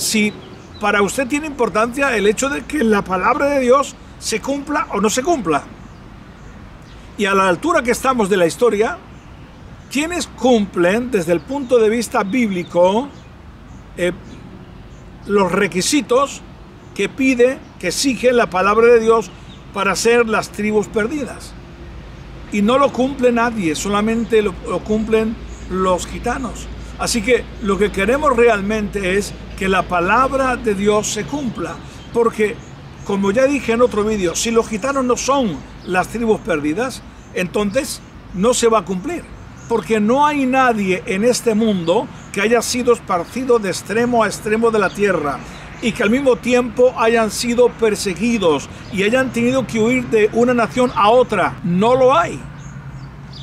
si para usted tiene importancia el hecho de que la palabra de Dios se cumpla o no se cumpla. Y a la altura que estamos de la historia, quienes cumplen desde el punto de vista bíblico eh, los requisitos que pide, que exige la palabra de Dios para ser las tribus perdidas. Y no lo cumple nadie, solamente lo cumplen los gitanos. Así que lo que queremos realmente es que la palabra de Dios se cumpla. Porque, como ya dije en otro vídeo, si los gitanos no son las tribus perdidas, entonces no se va a cumplir. Porque no hay nadie en este mundo que haya sido esparcido de extremo a extremo de la tierra y que al mismo tiempo hayan sido perseguidos y hayan tenido que huir de una nación a otra. No lo hay.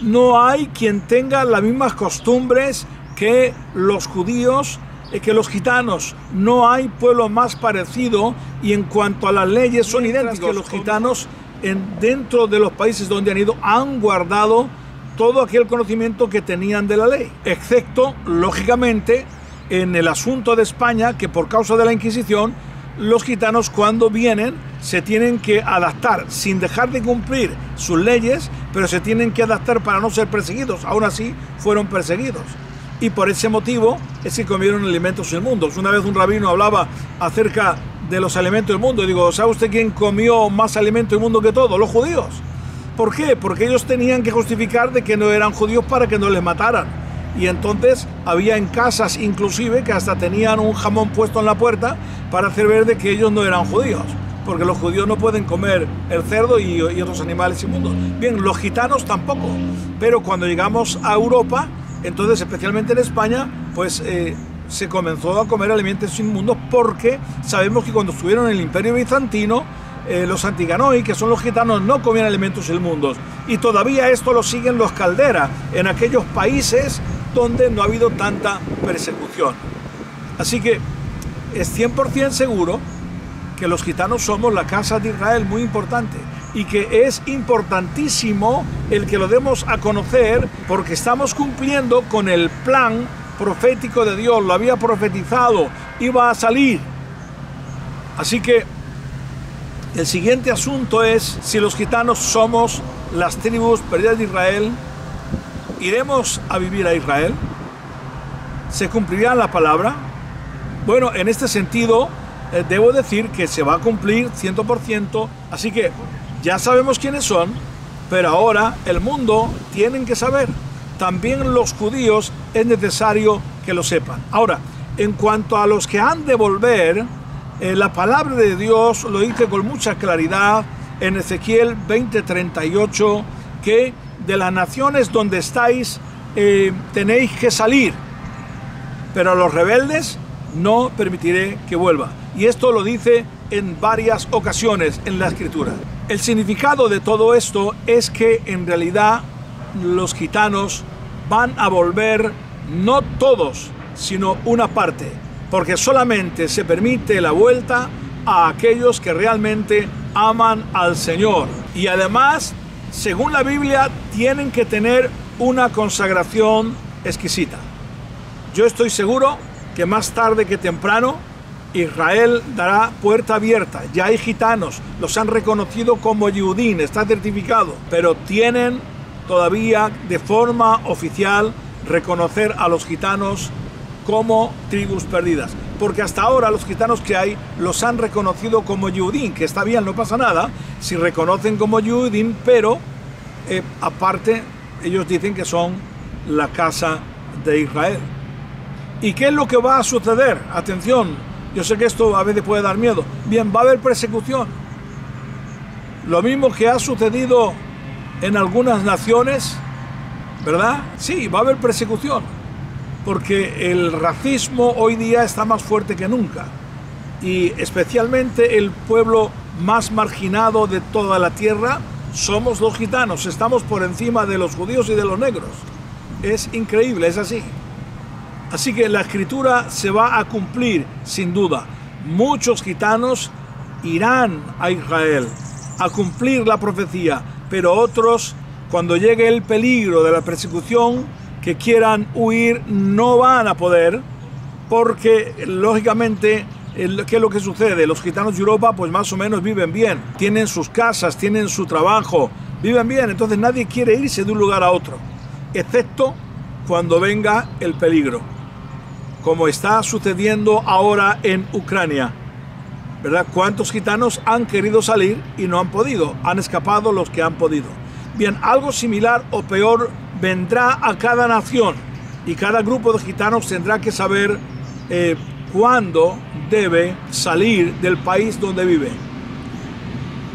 No hay quien tenga las mismas costumbres que los judíos, y que los gitanos. No hay pueblo más parecido y en cuanto a las leyes son idénticos. que los gitanos en, dentro de los países donde han ido han guardado todo aquel conocimiento que tenían de la ley, excepto, lógicamente, en el asunto de España, que por causa de la Inquisición, los gitanos cuando vienen se tienen que adaptar sin dejar de cumplir sus leyes, pero se tienen que adaptar para no ser perseguidos. Aún así, fueron perseguidos. Y por ese motivo es que comieron alimentos del mundo. Una vez un rabino hablaba acerca de los alimentos del mundo. Y digo, ¿sabe usted quién comió más alimento del mundo que todos? Los judíos. ¿Por qué? Porque ellos tenían que justificar de que no eran judíos para que no les mataran y entonces había en casas inclusive que hasta tenían un jamón puesto en la puerta para hacer ver de que ellos no eran judíos, porque los judíos no pueden comer el cerdo y, otros animales inmundos. Bien, los gitanos tampoco, pero cuando llegamos a Europa, entonces especialmente en España, pues eh, se comenzó a comer alimentos inmundos porque sabemos que cuando estuvieron en el imperio bizantino, eh, los antiganoi, que son los gitanos, no comían alimentos inmundos. Y todavía esto lo siguen los calderas en aquellos países donde no ha habido tanta persecución. Así que es 100% seguro que los gitanos somos la casa de Israel muy importante y que es importantísimo el que lo demos a conocer porque estamos cumpliendo con el plan profético de Dios, lo había profetizado, iba a salir. Así que el siguiente asunto es si los gitanos somos las tribus perdidas de Israel ¿Iremos a vivir a Israel? ¿Se cumplirá la palabra? Bueno, en este sentido, eh, debo decir que se va a cumplir 100%, así que ya sabemos quiénes son, pero ahora el mundo tienen que saber. También los judíos es necesario que lo sepan. Ahora, en cuanto a los que han de volver, eh, la palabra de Dios lo dice con mucha claridad en Ezequiel 20:38, que de las naciones donde estáis eh, tenéis que salir, pero los rebeldes no permitiré que vuelva. Y esto lo dice en varias ocasiones en la escritura. El significado de todo esto es que en realidad los gitanos van a volver no todos, sino una parte, porque solamente se permite la vuelta a aquellos que realmente aman al Señor. Y además según la Biblia, tienen que tener una consagración exquisita. Yo estoy seguro que más tarde que temprano Israel dará puerta abierta. Ya hay gitanos, los han reconocido como Yudín, está certificado, pero tienen todavía de forma oficial reconocer a los gitanos como tribus perdidas. Porque hasta ahora los gitanos que hay los han reconocido como Yudín, que está bien, no pasa nada, si reconocen como Yudín, pero eh, aparte ellos dicen que son la casa de Israel. ¿Y qué es lo que va a suceder? Atención, yo sé que esto a veces puede dar miedo. Bien, va a haber persecución. Lo mismo que ha sucedido en algunas naciones, ¿verdad? Sí, va a haber persecución porque el racismo hoy día está más fuerte que nunca y especialmente el pueblo más marginado de toda la tierra somos los gitanos, estamos por encima de los judíos y de los negros. Es increíble, es así. Así que la escritura se va a cumplir sin duda. Muchos gitanos irán a Israel a cumplir la profecía, pero otros, cuando llegue el peligro de la persecución, que quieran huir no van a poder porque lógicamente ¿Qué es lo que sucede? Los gitanos de Europa pues más o menos viven bien, tienen sus casas, tienen su trabajo, viven bien, entonces nadie quiere irse de un lugar a otro, excepto cuando venga el peligro, como está sucediendo ahora en Ucrania. ¿Verdad? ¿Cuántos gitanos han querido salir y no han podido? Han escapado los que han podido. Bien, algo similar o peor vendrá a cada nación y cada grupo de gitanos tendrá que saber eh, cuándo debe salir del país donde vive.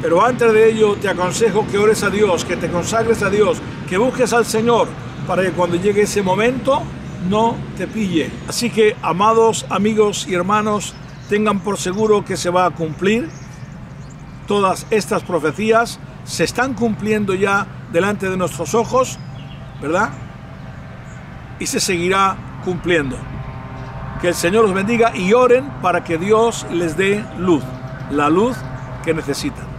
Pero antes de ello te aconsejo que ores a Dios, que te consagres a Dios, que busques al Señor para que cuando llegue ese momento no te pille. Así que, amados amigos y hermanos, tengan por seguro que se va a cumplir. Todas estas profecías se están cumpliendo ya delante de nuestros ojos, ¿verdad? Y se seguirá cumpliendo. Que el Señor los bendiga y oren para que Dios les dé luz, la luz que necesitan.